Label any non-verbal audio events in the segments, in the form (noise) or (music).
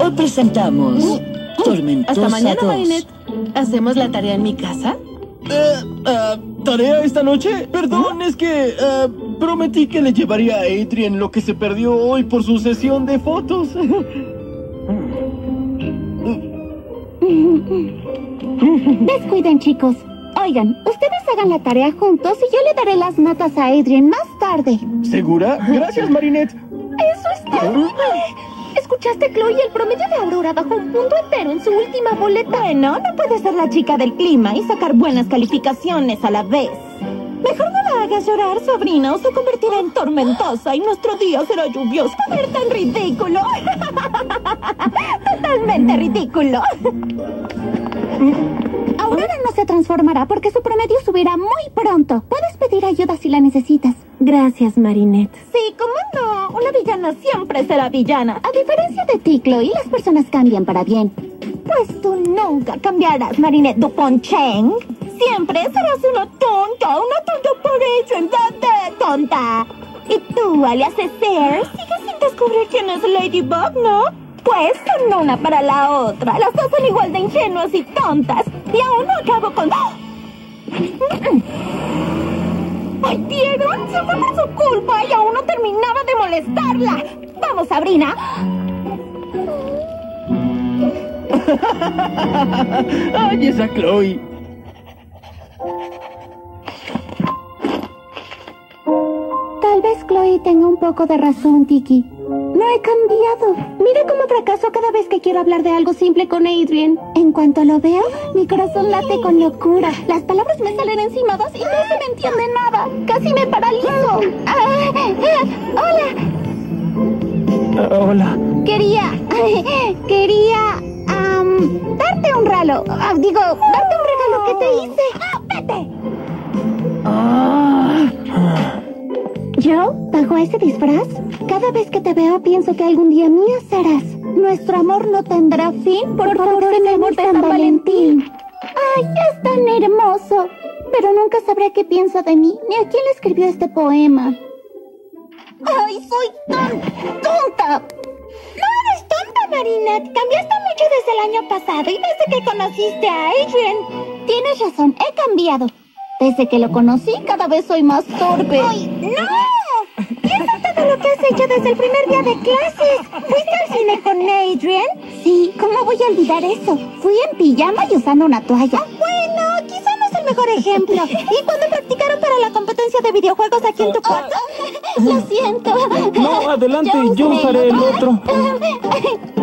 Hoy presentamos Tormentosa Hasta mañana, 2. Marinette. ¿Hacemos la tarea en mi casa? Eh, ah, ¿Tarea esta noche? Perdón, es que ah, prometí que le llevaría a Adrian lo que se perdió hoy por su sesión de fotos. (laughs) Descuiden, chicos. Oigan, ustedes hagan la tarea juntos y yo le daré las notas a Adrian más tarde. ¿Segura? Gracias, Marinette. ¡Eso es terrible! ¿Escuchaste, Chloe? El promedio de Aurora bajó un punto entero en su última boleta. Bueno, no puede ser la chica del clima y sacar buenas calificaciones a la vez. Mejor no la hagas llorar, sobrina, o se convertirá en tormentosa y nuestro día será lluvioso. A ver, tan ridículo. (laughs) Totalmente ridículo. Aurora no se transformará porque su promedio subirá muy pronto. Puedes pedir ayuda si la necesitas. Gracias, Marinette. Sí, ¿cómo no? Una villana siempre será villana. A diferencia de ti, Chloe, las personas cambian para bien. Pues tú nunca cambiarás, Marinette Dupont Cheng. Siempre serás una tonta, una tonta por eso, en de tonta. Y tú, alias Esther, sigues sin descubrir quién es Ladybug, ¿no? Pues son una para la otra. Las dos son igual de ingenuas y tontas. Y aún no acabo con... ¡Ay, vieron! Se fue por su culpa y aún no terminaba de molestarla. Vamos, Sabrina. (laughs) ¡Ay, esa Chloe! Tal vez Chloe tenga un poco de razón, Tiki. No he cambiado. Mira cómo fracaso cada vez que quiero hablar de algo simple con Adrian. En cuanto lo veo, mi corazón late con locura. Las palabras me salen encimadas y no se me entiende nada. Casi me paralizo. Ah, ah, hola. Ah, hola. Quería, (laughs) quería am, darte un regalo. Ah, digo, darte un regalo que te hice. ¿Yo? ¿Bajo ese disfraz? Cada vez que te veo pienso que algún día mía serás. Nuestro amor no tendrá fin. Por, favor, tenemos de San Valentín. ¡Ay, es tan hermoso! Pero nunca sabré qué piensa de mí, ni a quién le escribió este poema. ¡Ay, soy tan tonta! No eres tonta, Marinette. Cambiaste mucho desde el año pasado y desde que conociste a Adrian. Tienes razón, he cambiado. Desde que lo conocí, cada vez soy más torpe. ¡Ay, no! Piensa todo lo que has hecho desde el primer día de clases. ¿Fuiste al cine con Adrian? Sí, ¿cómo voy a olvidar eso? Fui en pijama y usando una toalla. Ah, bueno, quizá no es el mejor ejemplo. ¿Y cuando practicaron para la competencia de videojuegos aquí en tu cuarto? (laughs) Lo siento. No, adelante, yo usaré el otro.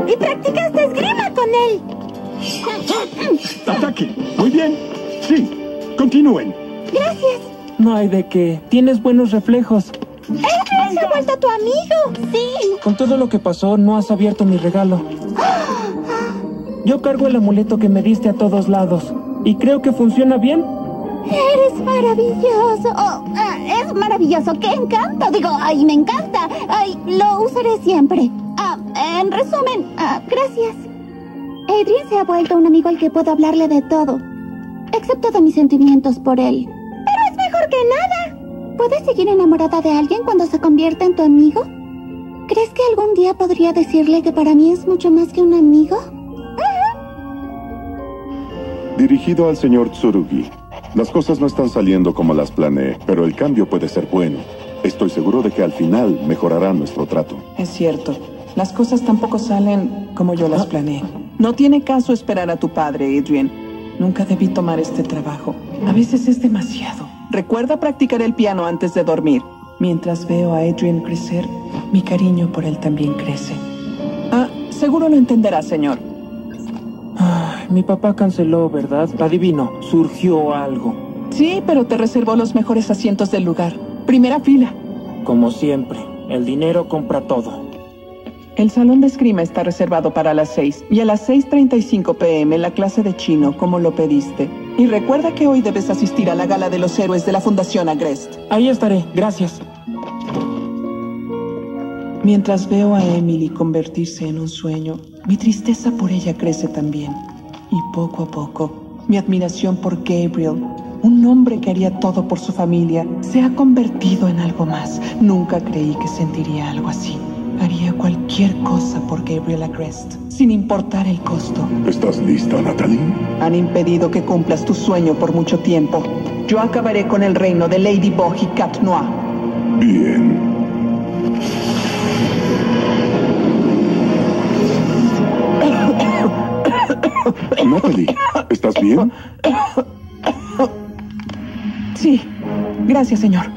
¿Y practicaste esgrima con él? ¡Ataque! Muy bien. Sí, continúen. Gracias. No hay de qué. Tienes buenos reflejos. Adrian se ha vuelto tu amigo. Sí. Con todo lo que pasó, no has abierto mi regalo. Yo cargo el amuleto que me diste a todos lados. Y creo que funciona bien. Eres maravilloso. Oh, ah, es maravilloso. ¡Qué encanto! Digo, ay, me encanta. Ay, lo usaré siempre. Ah, en resumen, ah, gracias. Adrian se ha vuelto un amigo al que puedo hablarle de todo. Excepto de mis sentimientos por él. Mejor que nada. ¿Puedes seguir enamorada de alguien cuando se convierte en tu amigo? ¿Crees que algún día podría decirle que para mí es mucho más que un amigo? Dirigido al señor Tsurugi. Las cosas no están saliendo como las planeé, pero el cambio puede ser bueno. Estoy seguro de que al final mejorará nuestro trato. Es cierto. Las cosas tampoco salen como yo las planeé. No tiene caso esperar a tu padre, Adrian. Nunca debí tomar este trabajo. A veces es demasiado. Recuerda practicar el piano antes de dormir. Mientras veo a Adrian crecer, mi cariño por él también crece. Ah, seguro lo entenderá, señor. Ay, mi papá canceló, ¿verdad? Adivino, surgió algo. Sí, pero te reservó los mejores asientos del lugar. Primera fila. Como siempre, el dinero compra todo. El salón de esgrima está reservado para las 6 y a las 6.35 pm la clase de chino, como lo pediste. Y recuerda que hoy debes asistir a la gala de los héroes de la Fundación Agrest. Ahí estaré, gracias. Mientras veo a Emily convertirse en un sueño, mi tristeza por ella crece también. Y poco a poco, mi admiración por Gabriel, un hombre que haría todo por su familia, se ha convertido en algo más. Nunca creí que sentiría algo así. Haría Haría cualquier cosa por Gabriela Crest, sin importar el costo. ¿Estás lista, Natalie? Han impedido que cumplas tu sueño por mucho tiempo. Yo acabaré con el reino de Ladybug y Cat Noir. Bien. Natalie, ¿estás bien? Sí, gracias, señor.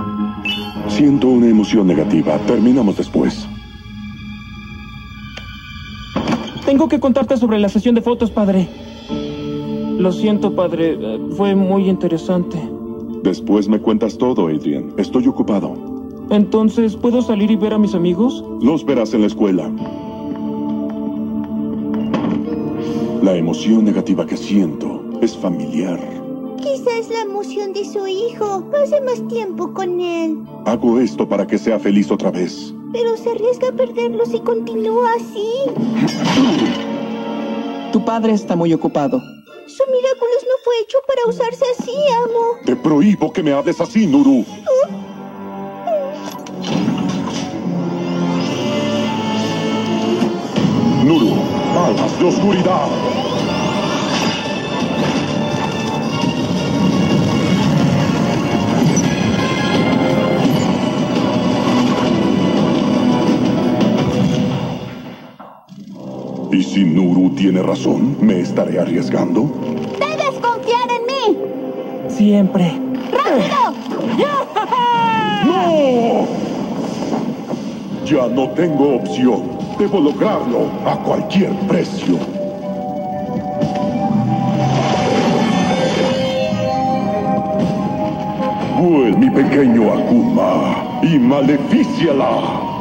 Siento una emoción negativa. Terminamos después. Tengo que contarte sobre la sesión de fotos, padre. Lo siento, padre. eh, Fue muy interesante. Después me cuentas todo, Adrian. Estoy ocupado. Entonces, ¿puedo salir y ver a mis amigos? Los verás en la escuela. La emoción negativa que siento es familiar. Quizás la emoción de su hijo. Pase más tiempo con él. Hago esto para que sea feliz otra vez. Pero se arriesga a perderlo si continúa así. (laughs) Tu padre está muy ocupado. Su Miraculous no fue hecho para usarse así, amo. Te prohíbo que me hables así, Nuru. Nuru, alas de oscuridad. ¿Y si Nuru tiene razón? ¿Me estaré arriesgando? ¡Debes confiar en mí! Siempre. (laughs) ¡No! Ya no tengo opción. Debo lograrlo a cualquier precio. Vuel mi pequeño Akuma y malefíciala.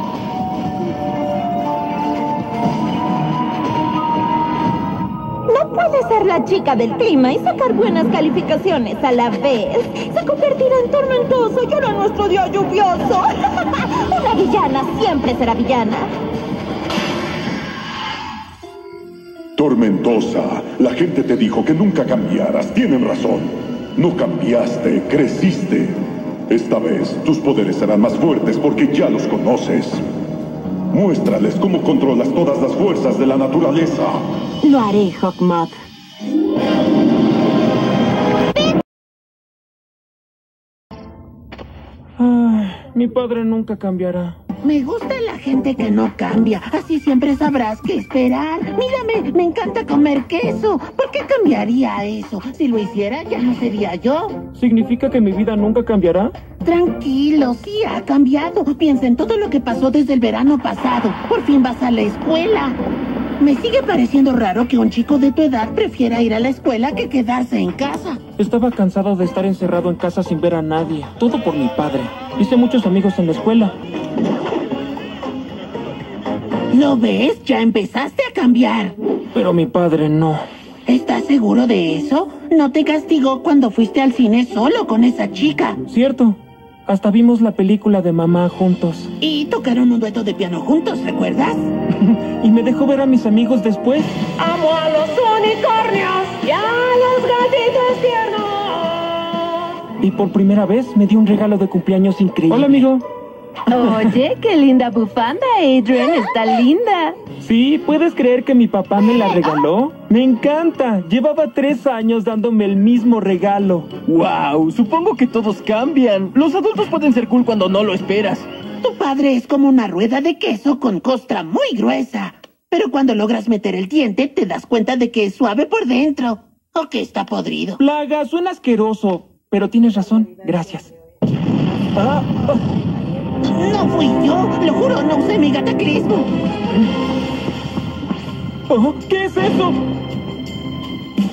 Puede ser la chica del clima y sacar buenas calificaciones a la vez. Se convertirá en tormentoso y hará nuestro día lluvioso. (laughs) Una villana siempre será villana. Tormentosa, la gente te dijo que nunca cambiaras. Tienen razón. No cambiaste, creciste. Esta vez tus poderes serán más fuertes porque ya los conoces. Muéstrales cómo controlas todas las fuerzas de la naturaleza. Lo haré, Hawkmoth. Mi padre nunca cambiará. Me gusta la gente que no cambia. Así siempre sabrás qué esperar. Mírame, me encanta comer queso. ¿Por qué cambiaría eso? Si lo hiciera, ya no sería yo. ¿Significa que mi vida nunca cambiará? Tranquilo, sí ha cambiado. Piensa en todo lo que pasó desde el verano pasado. Por fin vas a la escuela. Me sigue pareciendo raro que un chico de tu edad prefiera ir a la escuela que quedarse en casa. Estaba cansado de estar encerrado en casa sin ver a nadie. Todo por mi padre. Hice muchos amigos en la escuela. ¿Lo ves? Ya empezaste a cambiar. Pero mi padre no. ¿Estás seguro de eso? No te castigó cuando fuiste al cine solo con esa chica. Cierto. Hasta vimos la película de mamá juntos. Y tocaron un dueto de piano juntos, ¿recuerdas? (laughs) Y me dejó ver a mis amigos después. Amo a los unicornios y a los gatitos tiernos. Y por primera vez me dio un regalo de cumpleaños increíble. Hola, amigo. Oye, qué linda bufanda, Adrian. Está linda. Sí, ¿puedes creer que mi papá me la regaló? Me encanta. Llevaba tres años dándome el mismo regalo. ¡Wow! Supongo que todos cambian. Los adultos pueden ser cool cuando no lo esperas. Tu padre es como una rueda de queso con costra muy gruesa. Pero cuando logras meter el diente, te das cuenta de que es suave por dentro. O que está podrido. Plaga, suena asqueroso. Pero tienes razón. Gracias. Ah, ah, No fui yo, lo juro, no usé mi cataclismo. ¿Qué es eso?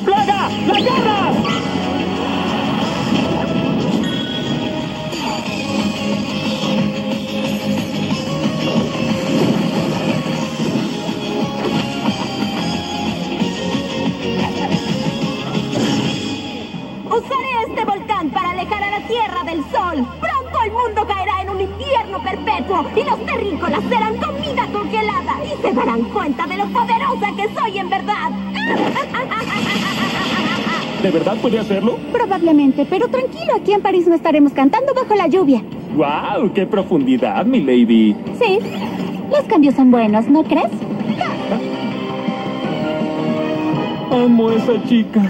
¡Plaga! ¡La garra! Puede hacerlo? Probablemente, pero tranquilo, aquí en París no estaremos cantando bajo la lluvia. ¡Wow! ¡Qué profundidad, mi lady! Sí. Los cambios son buenos, ¿no crees? Amo a esa chica.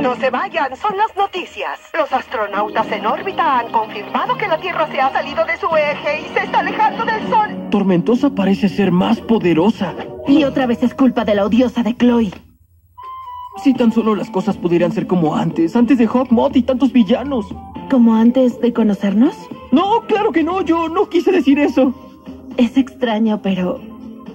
No se vayan, son las noticias. Los astronautas en órbita han confirmado que la Tierra se ha salido de su eje y se está alejando del Sol. Tormentosa parece ser más poderosa. Y otra vez es culpa de la odiosa de Chloe. Si tan solo las cosas pudieran ser como antes, antes de Hawkmoth y tantos villanos. ¿Como antes de conocernos? No, claro que no, yo no quise decir eso. Es extraño, pero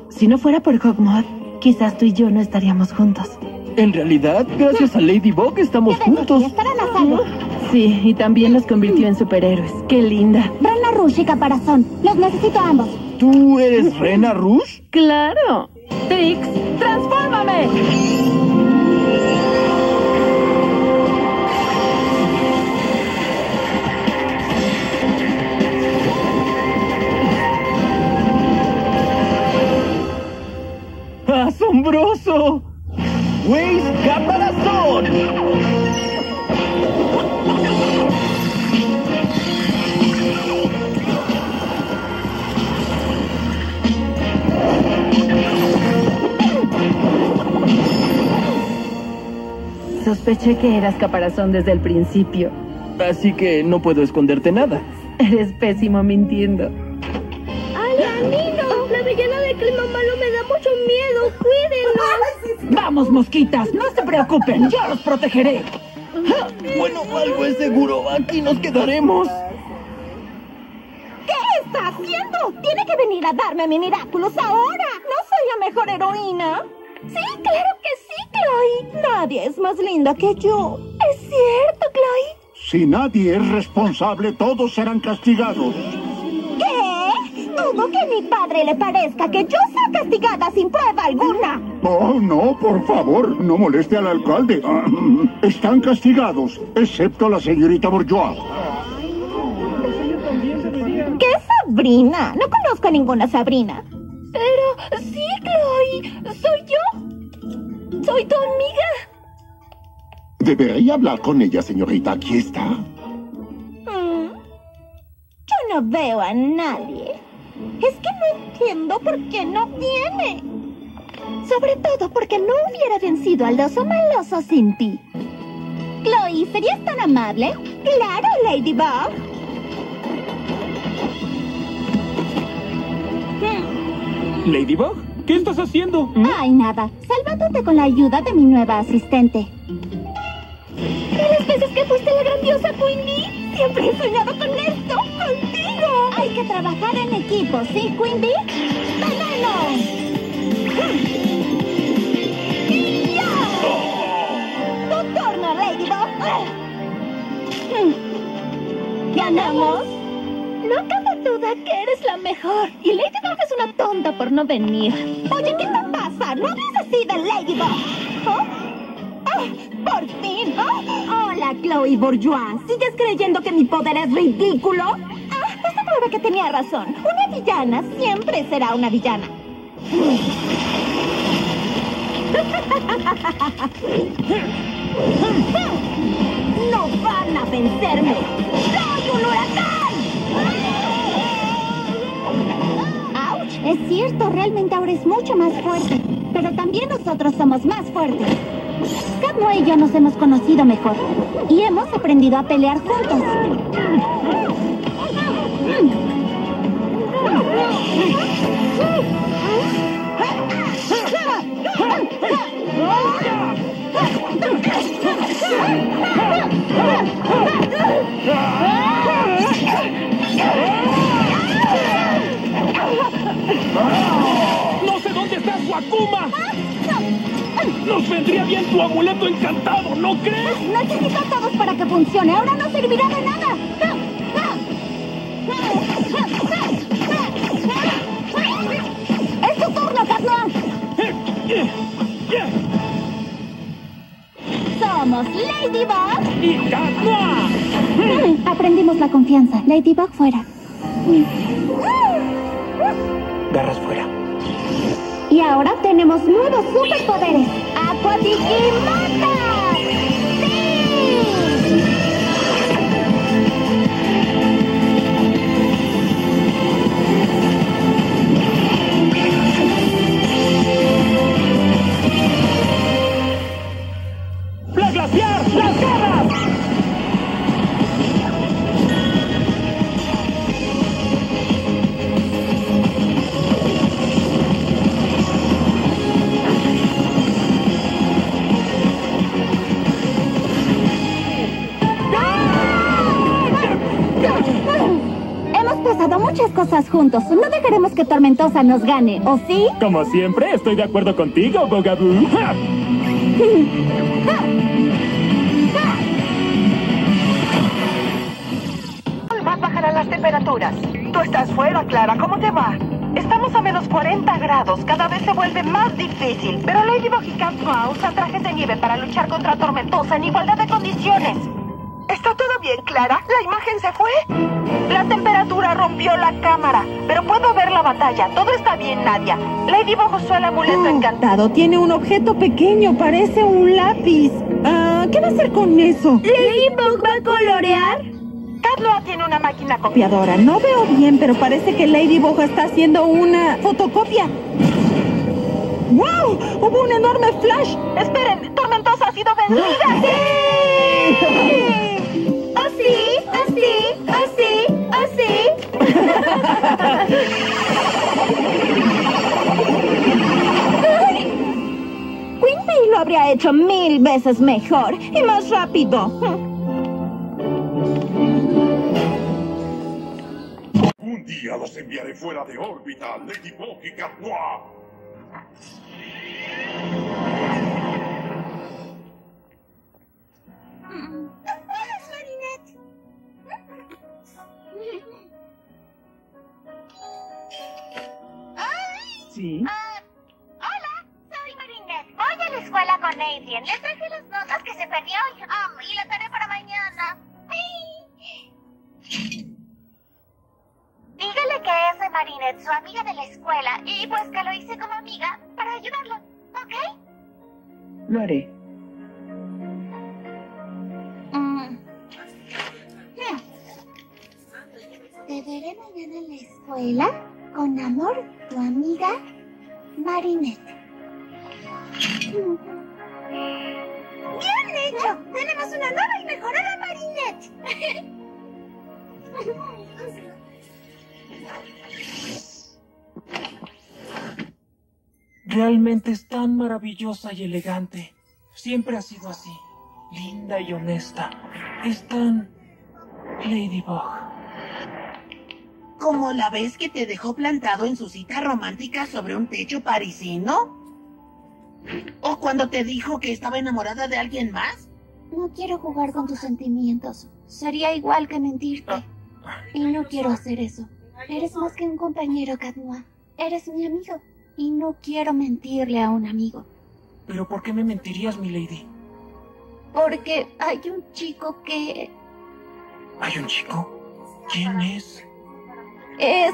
si no fuera por Hawkmoth, quizás tú y yo no estaríamos juntos. En realidad, gracias a Ladybug estamos juntos. Estarán a salvo. Sí, y también los convirtió en superhéroes. ¡Qué linda! Rana Rush y Caparazón. Los necesito a ambos. ¿Tú eres Rena Rush? ¡Claro! Trix, ¡transfórmame! ¡Asombroso! ¡Waze Caparazón! Sospeché que eras caparazón desde el principio. Así que no puedo esconderte nada. Eres pésimo mintiendo. ¡Ay, Anino! La villana de clima malo me da mucho miedo. Vamos, mosquitas, no se preocupen, yo los protegeré. Bueno, algo es seguro. Aquí nos quedaremos. ¿Qué está haciendo? Tiene que venir a darme mi Miraculous ahora. ¿No soy la mejor heroína? Sí, claro que sí, Chloe. Nadie es más linda que yo. Es cierto, Chloe. Si nadie es responsable, todos serán castigados. Dudo que a mi padre le parezca que yo sea castigada sin prueba alguna. Oh, no, por favor, no moleste al alcalde. (clears throat) Están castigados, excepto la señorita Bourgeois. ¿Qué Sabrina? No conozco a ninguna Sabrina. Pero sí, Chloe. Soy yo. Soy tu amiga. Debería hablar con ella, señorita. Aquí está. Mm. Yo no veo a nadie. Es que no entiendo por qué no viene. Sobre todo porque no hubiera vencido al oso maloso sin ti. Chloe, ¿serías tan amable? Claro, Ladybug. ¿Ladybug? ¿Qué estás haciendo? Ay, nada. Salvándote con la ayuda de mi nueva asistente. ¿Y las veces que fuiste la grandiosa Queenie? Siempre he soñado con. Hay trabajar en equipo, ¿sí, Queen Bee? ¡Veneno! ¡Tu turno, Ladybug! ¿Ganamos? No cabe duda que eres la mejor. Y Ladybug es una tonta por no venir. Oye, ¿qué te pasa? No hables así de Ladybug. ¿Oh? ¡Ah! ¡Por fin! ¡Oh! Hola, Chloe Bourgeois. ¿Sigues creyendo que mi poder es ridículo? Ah, prueba que tenía razón. Una villana siempre será una villana. ¡No van a vencerme! ¡Soy un huracán! ¡Auch! Es cierto, realmente ahora es mucho más fuerte. Pero también nosotros somos más fuertes. Cadmo y yo nos hemos conocido mejor. Y hemos aprendido a pelear juntos. ¡No sé dónde estás, Wakuma! Nos vendría bien tu amuleto encantado, ¿no crees? Necesito todos para que funcione. Ahora no servirá de nada. Ladybug. ¡Y! Mm, Aprendimos la confianza. Ladybug fuera. Garras fuera. Y ahora tenemos nuevos superpoderes. ¡Sí! Cosas juntos. No dejaremos que Tormentosa nos gane, ¿o sí? Como siempre, estoy de acuerdo contigo, Bogaboo. ¡Ja! Más bajarán las temperaturas. Tú estás fuera, Clara. ¿Cómo te va? Estamos a menos 40 grados. Cada vez se vuelve más difícil. Pero Ladybug y Catma usan trajes de nieve para luchar contra Tormentosa en igualdad de condiciones. ¿Está todo bien, Clara? ¿La imagen se fue? La temperatura rompió la cámara, pero puedo ver la batalla. Todo está bien, Nadia. Ladybug usó el amuleto encantado. Tiene un objeto pequeño, parece un lápiz. Ah, ¿Qué va a hacer con eso? ¿Ladybug va a colorear? Catloa tiene una máquina copiadora. No veo bien, pero parece que Ladybug está haciendo una fotocopia. ¡Wow! ¡Hubo un enorme flash! Esperen, Tormentosa ha sido vencida. Así, (laughs) Quinby lo habría hecho mil veces mejor y más rápido. Un día los enviaré fuera de órbita, Ladybug y Catbois. Con Adrian. Le traje las notas que se perdió um, y la tarea para mañana. Dígale que es de Marinette, su amiga de la escuela, y pues que lo hice como amiga para ayudarlo, ¿ok? Lo haré. Mm. Te veré mañana en la escuela. Con amor, tu amiga Marinette. ¡Bien hecho! Tenemos una nueva y mejorada Marinette. Realmente es tan maravillosa y elegante. Siempre ha sido así. Linda y honesta. Es tan... Ladybug. ¿Como la vez que te dejó plantado en su cita romántica sobre un techo parisino? ¿O cuando te dijo que estaba enamorada de alguien más? No quiero jugar con tus sentimientos. Sería igual que mentirte. Y no quiero hacer eso. Eres más que un compañero, Cadmoa. Eres mi amigo. Y no quiero mentirle a un amigo. ¿Pero por qué me mentirías, mi lady? Porque hay un chico que ¿Hay un chico? ¿Quién es? es...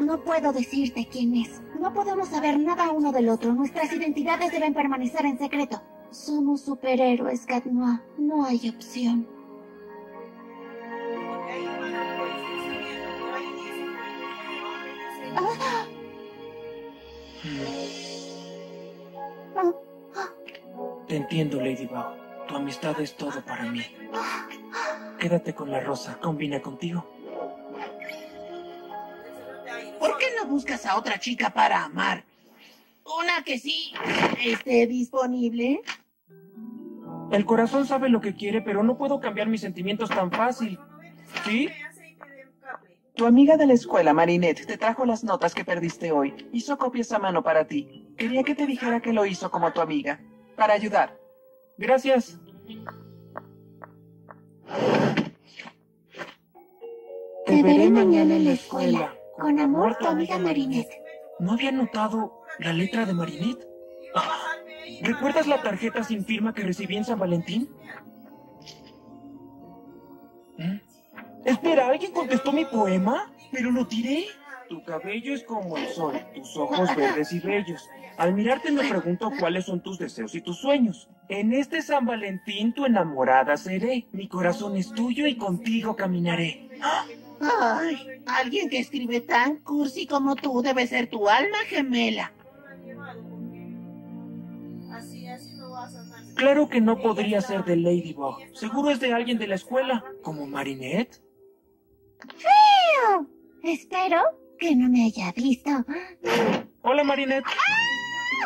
No puedo decirte quién es. No podemos saber nada uno del otro. Nuestras identidades deben permanecer en secreto. Somos superhéroes, Cadmoa. No hay opción. Te entiendo, Ladybug. Tu amistad es todo para mí. Quédate con la rosa. Combina contigo. Buscas a otra chica para amar? Una que sí esté disponible. El corazón sabe lo que quiere, pero no puedo cambiar mis sentimientos tan fácil. ¿Sí? Tu amiga de la escuela, Marinette, te trajo las notas que perdiste hoy. Hizo copias a mano para ti. Quería que te dijera que lo hizo como tu amiga. Para ayudar. Gracias. Te veré mañana en la escuela. Con amor, tu amiga Marinette. ¿No había notado la letra de Marinette? Ah, ¿Recuerdas la tarjeta sin firma que recibí en San Valentín? ¿Eh? Espera, ¿alguien contestó mi poema? ¿Pero lo tiré? Tu cabello es como el sol, tus ojos verdes y bellos. Al mirarte me pregunto cuáles son tus deseos y tus sueños. En este San Valentín tu enamorada seré. Mi corazón es tuyo y contigo caminaré. Ay, alguien que escribe tan cursi como tú debe ser tu alma gemela. Claro que no podría ser de Ladybug. Seguro es de alguien de la escuela, como Marinette. ¡Feo! Espero que no me haya visto. Hola Marinette.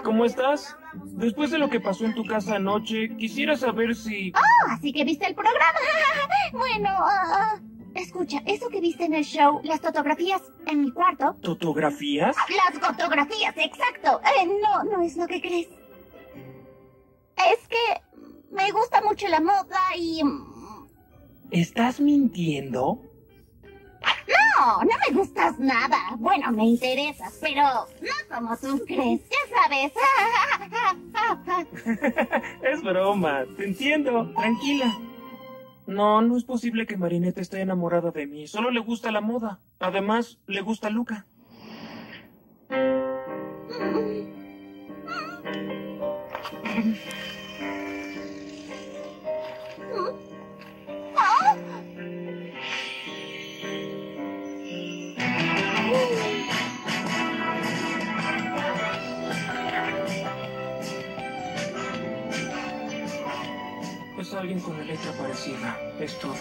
¿Cómo estás? Después de lo que pasó en tu casa anoche, quisiera saber si... Oh, así que viste el programa. (laughs) bueno, ah, Escucha, eso que viste en el show, las fotografías en mi cuarto. ¿Fotografías? Las fotografías, exacto. Eh, no, no es lo que crees. Es que me gusta mucho la moda y... ¿Estás mintiendo? No, no me gustas nada. Bueno, me interesas, pero no como tú crees, ya sabes. (laughs) (laughs) es broma, te entiendo, tranquila. No, no es posible que Marinette esté enamorada de mí. Solo le gusta la moda. Además, le gusta Luca. Alguien con la letra parecida. Es todo.